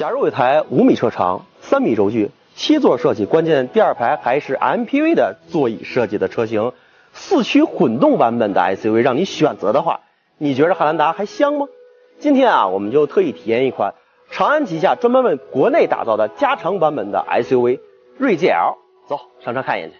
假如有一台五米车长、三米轴距、七座设计，关键第二排还是 MPV 的座椅设计的车型，四驱混动版本的 SUV 让你选择的话，你觉得汉兰达还香吗？今天啊，我们就特意体验一款长安旗下专门为国内打造的加长版本的 SUV 锐界 L，走上车看一眼去。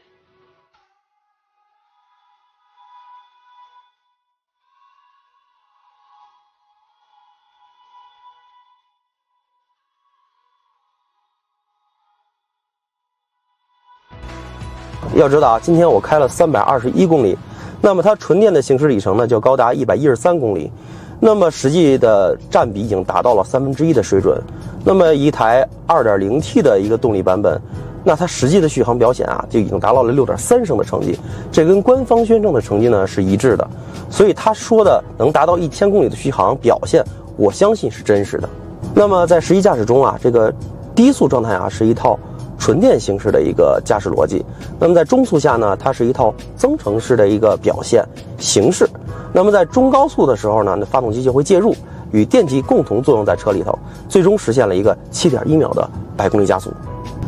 要知道啊，今天我开了三百二十一公里，那么它纯电的行驶里程呢就高达一百一十三公里，那么实际的占比已经达到了三分之一的水准。那么一台二点零 T 的一个动力版本，那它实际的续航表现啊就已经达到了六点三升的成绩，这跟官方宣称的成绩呢是一致的。所以他说的能达到一千公里的续航表现，我相信是真实的。那么在实际驾驶中啊，这个低速状态啊是一套。纯电形式的一个驾驶逻辑，那么在中速下呢，它是一套增程式的一个表现形式。那么在中高速的时候呢，那发动机就会介入，与电机共同作用在车里头，最终实现了一个七点一秒的百公里加速。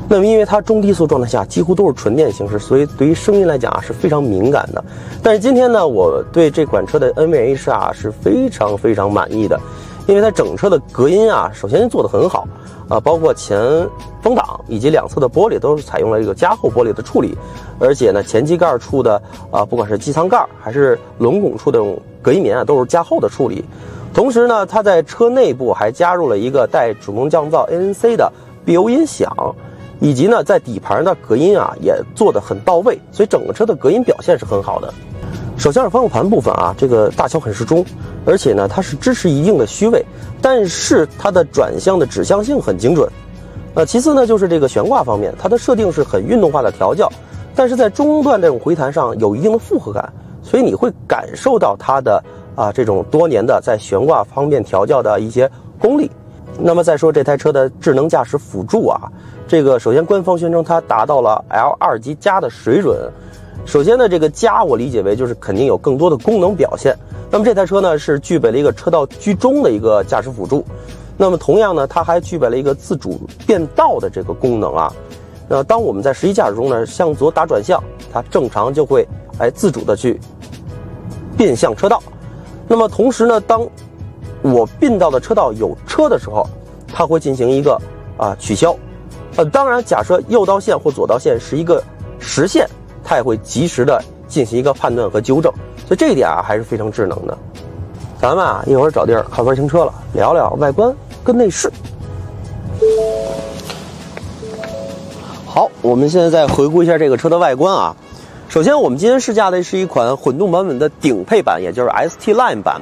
那么因为它中低速状态下几乎都是纯电形式，所以对于声音来讲啊是非常敏感的。但是今天呢，我对这款车的 NVH 啊是非常非常满意的，因为它整车的隔音啊，首先做得很好。啊，包括前风挡以及两侧的玻璃都是采用了一个加厚玻璃的处理，而且呢，前机盖处的啊，不管是机舱盖还是轮拱处的隔音棉啊，都是加厚的处理。同时呢，它在车内部还加入了一个带主动降噪 ANC 的 BO 音响，以及呢，在底盘的隔音啊也做得很到位，所以整个车的隔音表现是很好的。首先是方向盘部分啊，这个大小很适中，而且呢，它是支持一定的虚位，但是它的转向的指向性很精准。呃，其次呢，就是这个悬挂方面，它的设定是很运动化的调教，但是在中段这种回弹上有一定的负荷感，所以你会感受到它的啊这种多年的在悬挂方面调教的一些功力。那么再说这台车的智能驾驶辅助啊，这个首先官方宣称它达到了 L 二级加的水准。首先呢，这个加我理解为就是肯定有更多的功能表现。那么这台车呢是具备了一个车道居中的一个驾驶辅助，那么同样呢，它还具备了一个自主变道的这个功能啊。那当我们在实际驾驶中呢，向左打转向，它正常就会哎自主的去变向车道。那么同时呢，当我并道的车道有车的时候，它会进行一个啊取消。呃，当然，假设右道线或左道线是一个实线。它也会及时的进行一个判断和纠正，所以这一点啊还是非常智能的。咱们啊一会儿找地儿靠边停车了，聊聊外观跟内饰。好，我们现在再回顾一下这个车的外观啊。首先，我们今天试驾的是一款混动版本的顶配版，也就是 ST Line 版。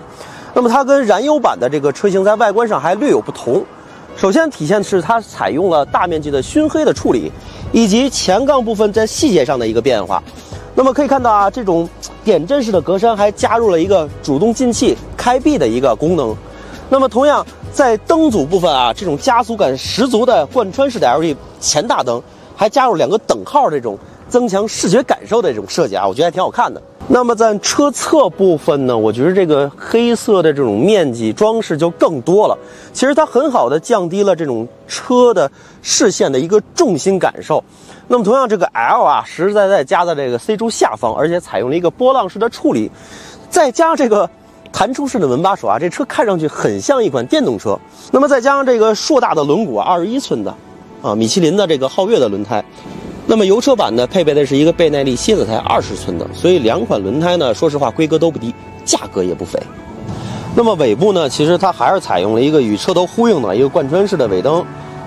那么它跟燃油版的这个车型在外观上还略有不同。首先体现的是它采用了大面积的熏黑的处理。以及前杠部分在细节上的一个变化，那么可以看到啊，这种点阵式的格栅还加入了一个主动进气、开闭的一个功能。那么同样在灯组部分啊，这种加速感十足的贯穿式的 LED 前大灯，还加入两个等号这种增强视觉感受的这种设计啊，我觉得还挺好看的。那么在车侧部分呢，我觉得这个黑色的这种面积装饰就更多了。其实它很好的降低了这种车的视线的一个重心感受。那么同样，这个 L 啊，实实在在加在这个 C 柱下方，而且采用了一个波浪式的处理，再加上这个弹出式的门把手啊，这车看上去很像一款电动车。那么再加上这个硕大的轮毂，二十一寸的，啊，米其林的这个皓月的轮胎。那么油车版呢，配备的是一个倍耐力蝎子胎二十寸的，所以两款轮胎呢，说实话规格都不低，价格也不菲。那么尾部呢，其实它还是采用了一个与车头呼应的一个贯穿式的尾灯，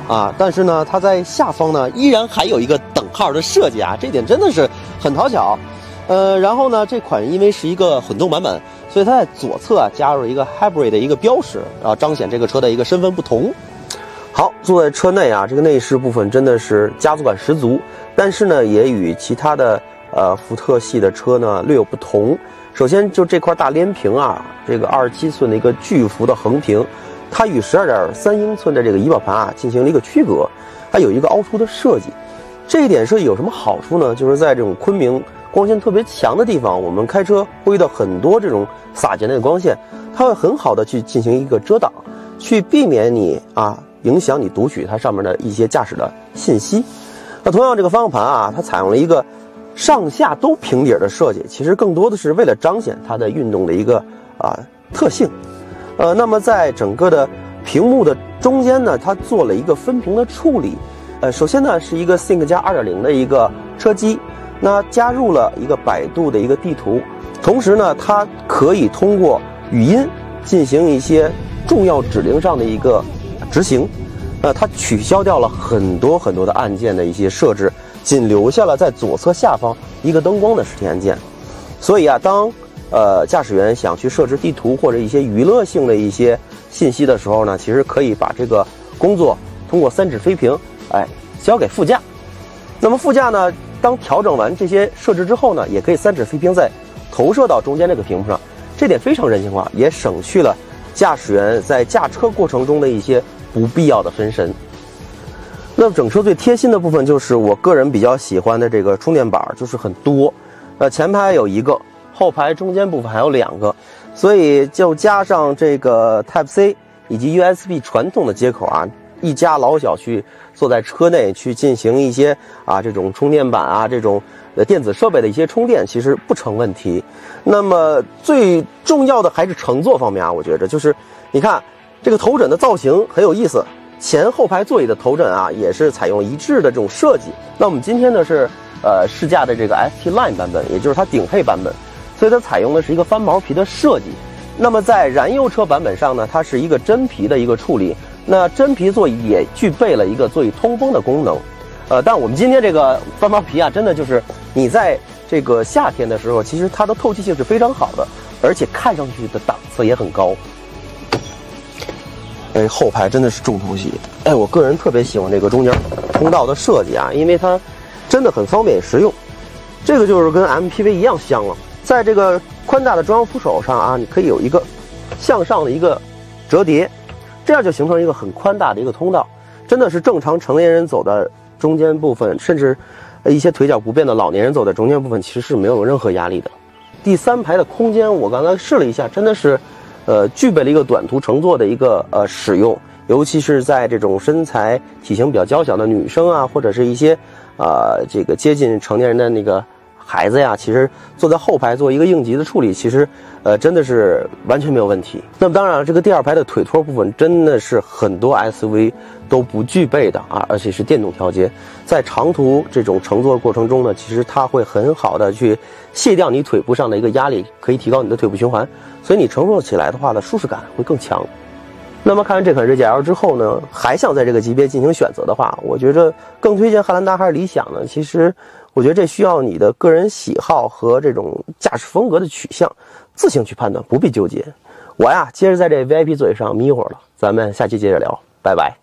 啊，但是呢，它在下方呢依然还有一个等号的设计啊，这点真的是很讨巧。呃，然后呢，这款因为是一个混动版本，所以它在左侧啊加入了一个 hybrid 的一个标识，然后，彰显这个车的一个身份不同。好，坐在车内啊，这个内饰部分真的是家族感十足。但是呢，也与其他的呃福特系的车呢略有不同。首先，就这块大连屏啊，这个二十七寸的一个巨幅的横屏，它与十二点三英寸的这个仪表盘啊进行了一个区隔，它有一个凹凸的设计。这一点设计有什么好处呢？就是在这种昆明光线特别强的地方，我们开车会遇到很多这种洒进来的光线，它会很好的去进行一个遮挡，去避免你啊影响你读取它上面的一些驾驶的信息。那同样，这个方向盘啊，它采用了一个上下都平底的设计，其实更多的是为了彰显它的运动的一个啊特性。呃，那么在整个的屏幕的中间呢，它做了一个分屏的处理。呃，首先呢是一个 Sync 加2.0的一个车机，那加入了一个百度的一个地图，同时呢，它可以通过语音进行一些重要指令上的一个执行。呃，它取消掉了很多很多的按键的一些设置，仅留下了在左侧下方一个灯光的实体按键。所以啊，当呃驾驶员想去设置地图或者一些娱乐性的一些信息的时候呢，其实可以把这个工作通过三指飞屏，哎，交给副驾。那么副驾呢，当调整完这些设置之后呢，也可以三指飞屏再投射到中间这个屏幕上，这点非常人性化，也省去了驾驶员在驾车过程中的一些。不必要的分神。那整车最贴心的部分就是我个人比较喜欢的这个充电板，就是很多。呃，前排有一个，后排中间部分还有两个，所以就加上这个 Type C 以及 USB 传统的接口啊，一家老小去坐在车内去进行一些啊这种充电板啊这种呃电子设备的一些充电，其实不成问题。那么最重要的还是乘坐方面啊，我觉着就是你看。这个头枕的造型很有意思，前后排座椅的头枕啊，也是采用一致的这种设计。那我们今天呢是呃试驾的这个 ST Line 版本，也就是它顶配版本，所以它采用的是一个翻毛皮的设计。那么在燃油车版本上呢，它是一个真皮的一个处理。那真皮座椅也具备了一个座椅通风的功能。呃，但我们今天这个翻毛皮啊，真的就是你在这个夏天的时候，其实它的透气性是非常好的，而且看上去的档次也很高。哎，后排真的是重头戏。哎，我个人特别喜欢这个中间通道的设计啊，因为它真的很方便实用。这个就是跟 MPV 一样香了。在这个宽大的中央扶手上啊，你可以有一个向上的一个折叠，这样就形成一个很宽大的一个通道。真的是正常成年人走的中间部分，甚至一些腿脚不便的老年人走的中间部分，其实是没有任何压力的。第三排的空间，我刚才试了一下，真的是。呃，具备了一个短途乘坐的一个呃使用，尤其是在这种身材体型比较娇小的女生啊，或者是一些，呃，这个接近成年人的那个孩子呀，其实坐在后排做一个应急的处理，其实，呃，真的是完全没有问题。那么当然了，这个第二排的腿托部分真的是很多 SUV 都不具备的啊，而且是电动调节，在长途这种乘坐过程中呢，其实它会很好的去卸掉你腿部上的一个压力，可以提高你的腿部循环。所以你乘坐起来的话呢，舒适感会更强。那么看完这款锐界 L 之后呢，还想在这个级别进行选择的话，我觉着更推荐汉兰达还是理想呢？其实，我觉得这需要你的个人喜好和这种驾驶风格的取向，自行去判断，不必纠结。我呀，接着在这 VIP 座位上眯一会儿了，咱们下期接着聊，拜拜。